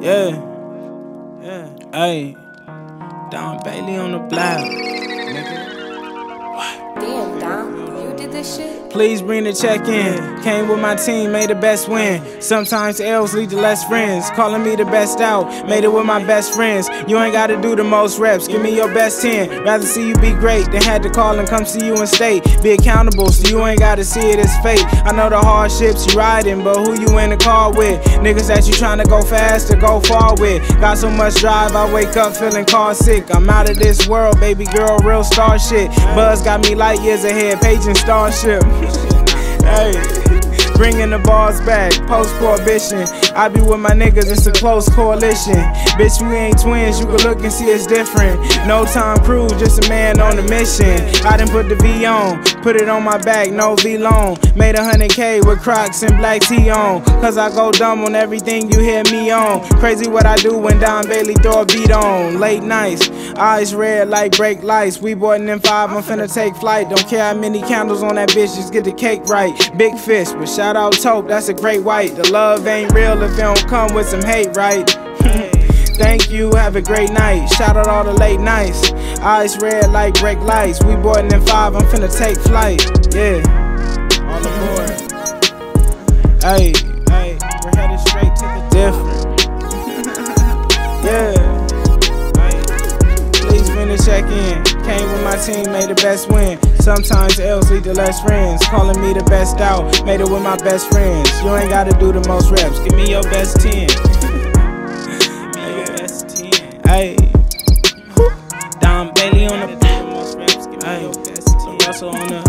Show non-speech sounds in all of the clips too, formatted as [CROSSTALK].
Yeah. Yeah. Hey. Dom Bailey on the block. Damn, shit? Please bring the check in. Came with my team, made the best win. Sometimes L's lead to less friends. Calling me the best out, made it with my best friends. You ain't gotta do the most reps, give me your best 10. Rather see you be great than had to call and come see you and stay. Be accountable so you ain't gotta see it as fate. I know the hardships you riding, but who you in the car with? Niggas that you trying to go fast or go far with. Got so much drive, I wake up feeling car sick. I'm out of this world, baby girl, real star shit. Buzz got me light years ahead, paging starship. [LAUGHS] hey. Bringing the balls back, post prohibition. I be with my niggas, it's a close coalition. Bitch, we ain't twins, you can look and see it's different. No time Cruise, just a man on a mission. I done put the V on, put it on my back, no V long. Made a hundred K with Crocs and black tee on. Cause I go dumb on everything you hear me on. Crazy what I do when Dom Bailey throw a beat on. Late nights, eyes red like brake lights. We boarding in five, I'm finna take flight. Don't care how many candles on that bitch, just get the cake right. Big fish, but shout out Tope, that's a great white. The love ain't real if it don't come with some hate, right? [LAUGHS] Thank you, have a great night. Shout out all the late nights. Eyes red like brake lights. We boarding in five, I'm finna take flight. Yeah. All aboard. Hey, hey, we're headed straight to the different. [LAUGHS] yeah. Please the check in. Came with my team, made the best win. Sometimes L's lead to less friends. Calling me the best out, made it with my best friends. You ain't gotta do the most reps. Give me your best 10. [LAUGHS] Give me your best 10. Hey. Dom Bailey on the Hey. Also on the.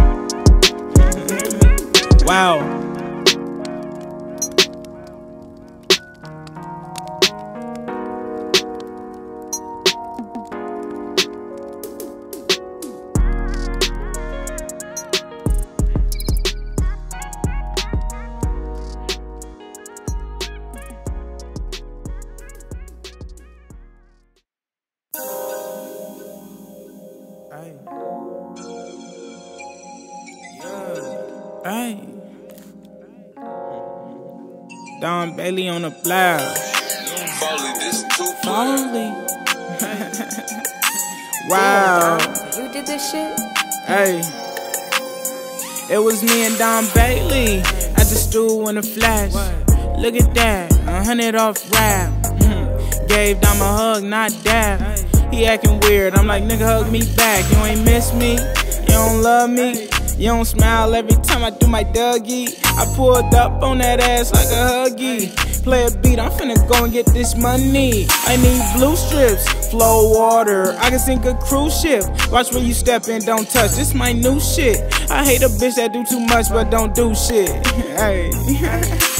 [LAUGHS] Wow. Hey. Yeah. Hey. Dom Bailey on the blouse. Foley, this too [LAUGHS] Foley. wow. You did this shit? Hey. It was me and Dom Bailey at the stool in the flash. Look at that, a hundred off rap. Mhm. Gave Dom a hug, not dab. He acting weird. I'm like, nigga, hug me back. You ain't miss me. You don't love me. You don't smile every time I do my Dougie. I pulled up on that ass like a huggy. Play a beat, I'm finna go and get this money. I need blue strips, flow water. I can sink a cruise ship. Watch where you step in, don't touch. This my new shit. I hate a bitch that do too much but don't do shit. [LAUGHS] hey. [LAUGHS]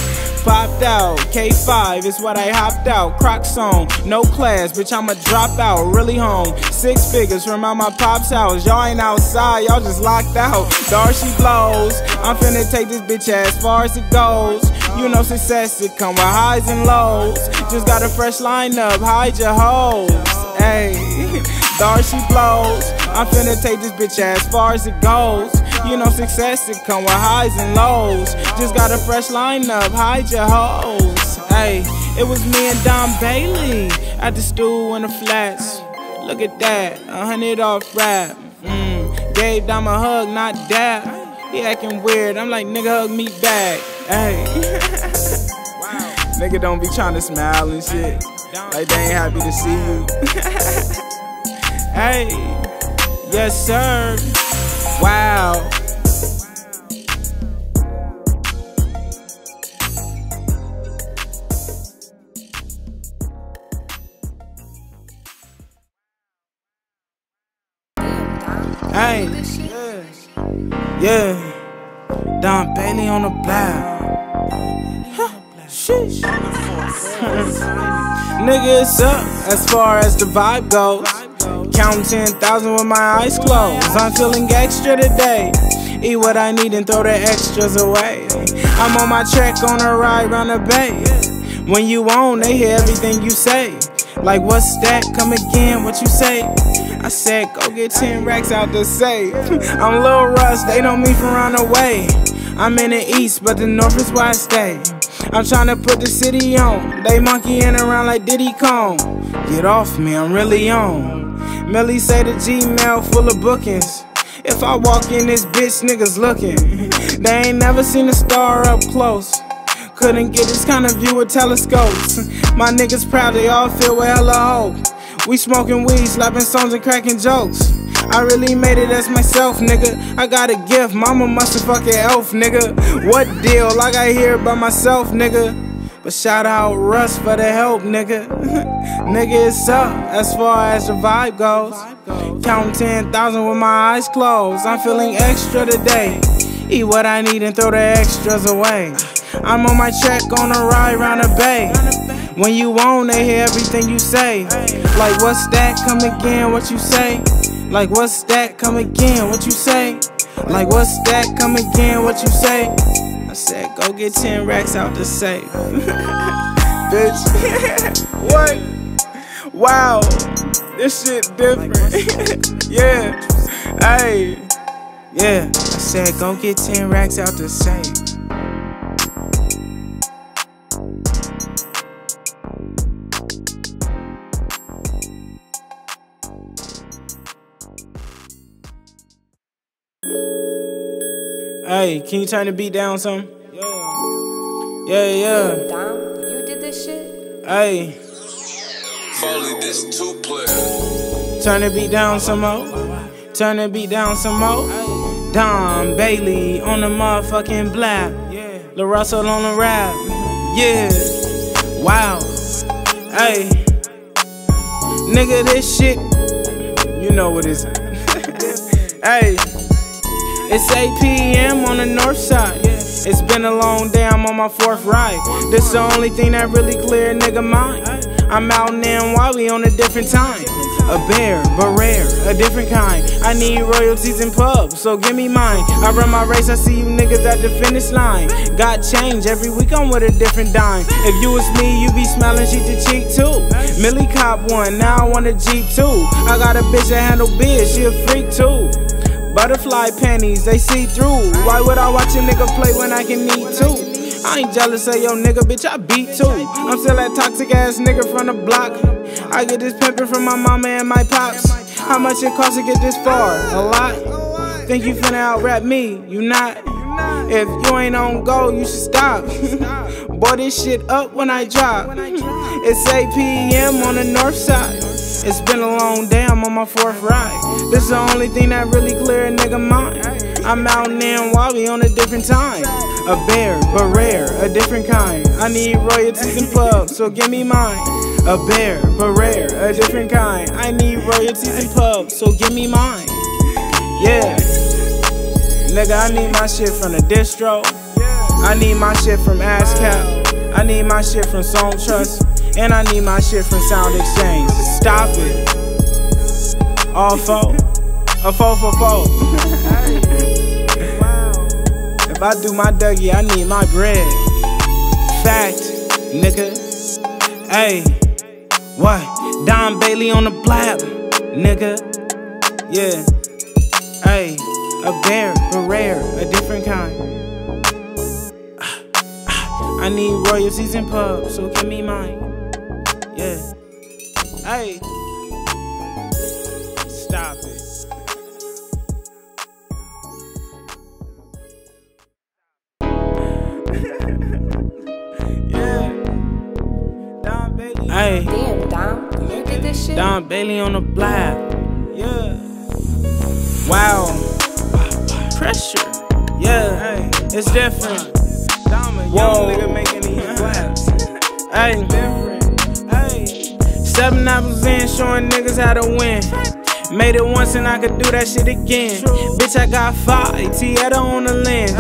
Popped out, K5 is what I hopped out. Crocs on, no class, bitch, I'm a dropout. Really home, six figures from out my pop's house. Y'all ain't outside, y'all just locked out. Darcy blows, I'm finna take this bitch as far as it goes. You know success, it come with highs and lows. Just got a fresh lineup, hide your hoes. Hey, [LAUGHS] Darcy blows, I'm finna take this bitch as far as it goes. You know success, it come with highs and lows. Just got a fresh lineup, hide your hoes. Hey, it was me and Dom Bailey at the stool in the flats. Look at that, a hundred off rap. Mm, gave Dom a hug, not dab. He acting weird, I'm like, nigga, hug me back. Hey. [LAUGHS] nigga don't be trying to smile and shit. Like they ain't happy to see you. [LAUGHS] hey, yes, sir. Wow. Hey, yeah. Dom Bailey on the block. Huh, Sheesh. [LAUGHS] Nigga, it's up as far as the vibe goes. Counting 10,000 with my eyes closed. I'm feeling extra today. Eat what I need and throw the extras away. I'm on my track on a ride round the bay. When you on, they hear everything you say. Like, what's that? Come again, what you say? I said, go get 10 racks out the safe. [LAUGHS] I'm LaRuss, they know me from round the way. I'm in the east, but the north is where I stay. I'm tryna put the city on. They monkeying around like Diddy Kong. Get off me, I'm really on. Millie say the Gmail full of bookings. If I walk in this bitch, niggas looking. They ain't never seen a star up close. Couldn't get this kind of view with telescopes. My niggas proud, they all feel with hella hope. We smoking weed, slapping songs and cracking jokes. I really made it as myself, nigga. I got a gift, mama must have fucking elf, nigga. What deal? Like I got here by myself, nigga. But shout out Russ for the help, nigga. [LAUGHS] nigga, it's up as far as the vibe goes. Counting 10,000 with my eyes closed. I'm feeling extra today. Eat what I need and throw the extras away. I'm on my check on a ride round the bay. When you on, they hear everything you say. Like, what's that? Come again, what you say? Like, what's that? Come again, what you say? Like, what's that? Come again, what you say? I said, go get 10 racks out the safe. [LAUGHS] Bitch. [LAUGHS] what? Wow. This shit different. [LAUGHS] yeah. Hey. Yeah. I said, go get 10 racks out the safe. Hey, can you turn the beat down some? Yeah. Yeah, yeah. Dom, you did this shit? Hey, Foley, this two player. turn the beat down some more. Turn the beat down some more. Dom Bailey on the motherfucking blap. LaRussell on the rap. Yeah. Wow. Hey. Nigga, this shit. You know what it's. [LAUGHS] hey. It's 8 p.m. on the north side. It's been a long day, I'm on my fourth ride. This the only thing that really clear nigga mind. I'm out in NY, we on a different time. A bear, but rare, a different kind. I need royalties in pubs, so give me mine. I run my race, I see you niggas at the finish line. Got change, every week I'm with a different dime. If you was me, you be smiling cheek to cheek too. Millie cop one, now I want a Jeep too. I got a bitch that handle biz, she a freak too. Butterfly panties, they see through. Why would I watch a nigga play when I can eat too? I ain't jealous of your nigga, bitch, I beat too. I'm still that toxic ass nigga from the block. I get this pimpin' from my mama and my pops. How much it cost to get this far? A lot. Think you finna out rap me? You not. If you ain't on go, you should stop. [LAUGHS] Boy, this shit up when I drop. It's 8 p.m. on the north side. It's been a long day, I'm on my fourth ride. This is the only thing that really clear a nigga mind. I'm out in we on a different time. A bear, but rare, a different kind. I need royalties and pubs, so give me mine. A bear, but rare, a different kind. I need royalties and pubs, so give me mine. Yeah. Nigga, I need my shit from the distro. I need my shit from ASCAP. I need my shit from Songtrust. And I need my shit from SoundExchange. Stop it. All four. A four for four. if I do my Dougie, I need my bread. Fact, nigga. Hey, what? Dom Bailey on the blab, nigga. Yeah. Hey, a bear, but rare, a different kind. [SIGHS] I need royalties in pubs, so give me mine. Yeah. Hey. Stop it. yeah. Dom Bailey. Hey. Damn, Dom, you did this shit? Dom Bailey on the block. Yeah. Wow. Pressure. Yeah. Hey. It's different. Dom a young nigga making these [LAUGHS] claps. Hey. Different. Hey. Seven apples in, showing niggas how to win. Made it once and I could do that shit again. Bitch, I got five. Tieta on the lens.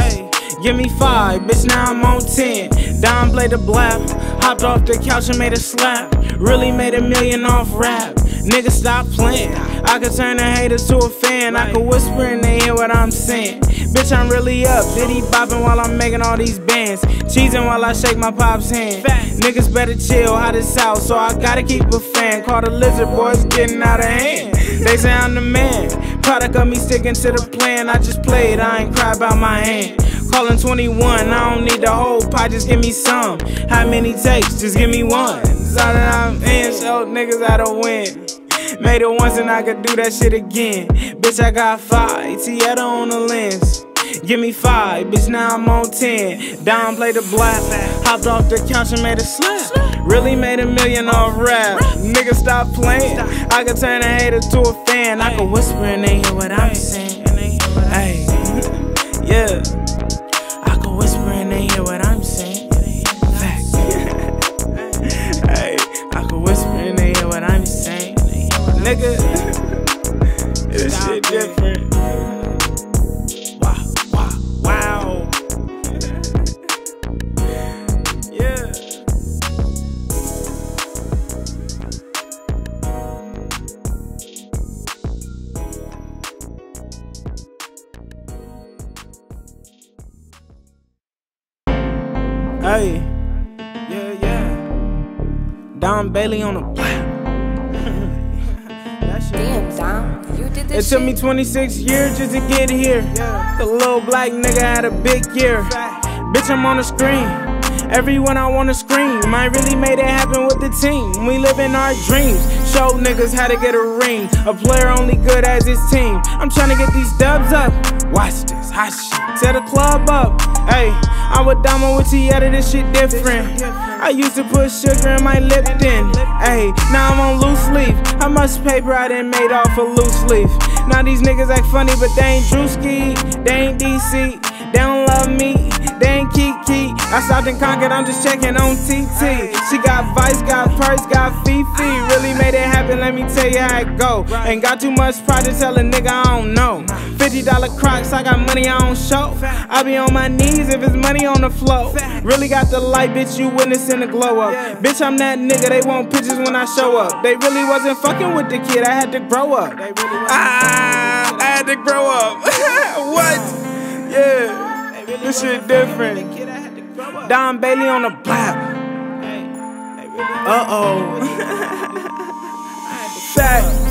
Give me five, bitch, now I'm on ten. Dom played the blap, hopped off the couch and made a slap. Really made a million off rap. Nigga, stop playing. I could turn a hater to a fan. I could whisper in their ear what I'm saying. Bitch, I'm really up. Diddy bopping while I'm making all these bands. Cheesing while I shake my pop's hand. Niggas better chill, hot as south, so I gotta keep a fan. Call the lizard boys getting out of hand. They say I'm the man. Product of me sticking to the plan. I just played, I ain't cry about my hand. Calling 21, I don't need the whole pot, just give me some. How many takes? Just give me one. So that I'm in, so niggas I don't win. Made it once and I could do that shit again. Bitch, I got five, Tieta on the lens. Give me five, bitch, now I'm on ten. Down play the black, hopped off the couch and made a slap. Really made a million off rap. Nigga, stop playing. I could turn a hater to a fan. I could whisper and they hear what I'm saying. Hey, [LAUGHS] yeah. Nigga, this shit different. Wow, wow, wow. yeah. Hey, yeah, yeah. Dom Bailey on the it took me 26 years just to get here. The little black nigga had a big year. Bitch, I'm on the screen. Everyone I wanna scream. I really made it happen with the team. We live in our dreams. Show niggas how to get a ring. A player only good as his team. I'm trying to get these dubs up. Watch this, hot shit. Set the club up. Hey, I would diamond with Tieta, this shit different. I used to put sugar in my Lipton. Hey, now I'm on loose leaf. How much paper I done made off a loose leaf? Now these niggas act funny, but they ain't Drewski, they ain't DC. They don't love me, they ain't. I stopped and conquered, I'm just checking on TT. She got Vice, got Purse, got Fifi. Really made it happen, let me tell you how it go. Ain't got too much pride to tell a nigga I don't know. $50 crocs, I got money I don't show. I be on my knees if it's money on the floor. Really got the light, bitch, you witnessing the glow up. Bitch, I'm that nigga, they want pictures when I show up. They really wasn't fucking with the kid, I had to grow up. Ah, I had to grow up. [LAUGHS] what? Yeah, this shit different. Dom Bailey on the block. Uh oh. Fact.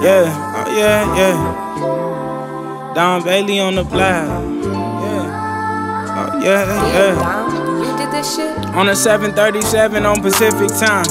Yeah. Hey, I don't wanna grow up. Fact. Yeah. Yeah, oh yeah, yeah. Dom Bailey on the block. Yeah. Oh yeah, yeah. Dom, you did this shit? On a 737 on Pacific time.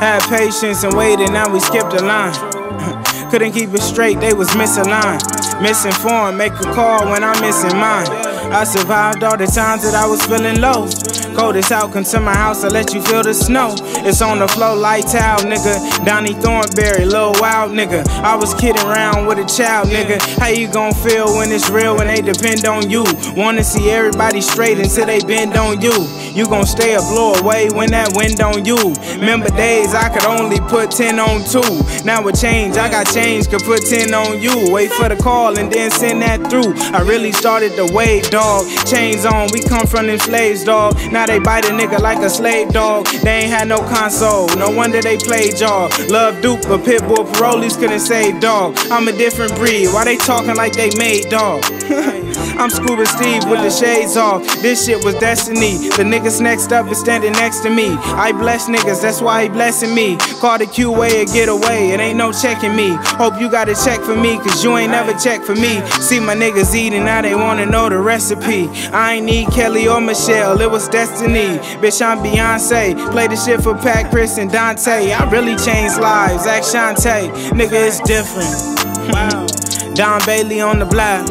Had patience and waited, now we skipped a line. [CLEARS THROAT] Couldn't keep it straight, they was misaligned. Misinformed, make a call when I'm missing mine. I survived all the times that I was feeling low. Coldest out, come to my house, I let you feel the snow. It's on the flow, light towel, nigga. Donnie Thornberry, little wild nigga. I was kidding around with a child, nigga. How you gon' feel when it's real when they depend on you? Wanna see everybody straight until they bend on you. You gon' stay a blow away when that wind on you. Remember days I could only put 10 on 2. Now with change, I got change, could put 10 on you. Wait for the call and then send that through. I really started the wave, dog. Chains on, we come from them slaves, dog. Now they bite a nigga like a slave dog. They ain't had no console, no wonder they played y'all. Love Duke, but Pitbull parolees couldn't save dog. I'm a different breed, why they talking like they made dog? [LAUGHS] I'm Scuba Steve with the shades off. This shit was destiny. The niggas next up is standing next to me. I bless niggas, that's why he blessing me. Call the QA and get away, it ain't no checking me. Hope you got a check for me, cause you ain't never checked for me. See my niggas eating, now they wanna know the recipe. I ain't need Kelly or Michelle, it was destiny. Bitch, I'm Beyonce. Play the shit for Pat, Chris, and Dante. I really changed lives, act Shantae. Nigga, it's different. Wow. [LAUGHS] Dom Bailey on the block.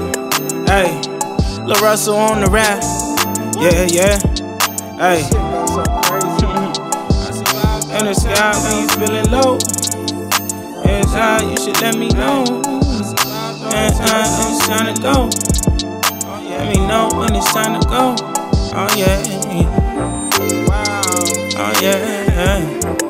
Hey, LaRussell on the rap. Yeah, yeah. Hey. In the sky when you feeling low. Inside, you should let me know. And uh, it's time to go. Let me know when it's time to go. Oh yeah. Oh yeah.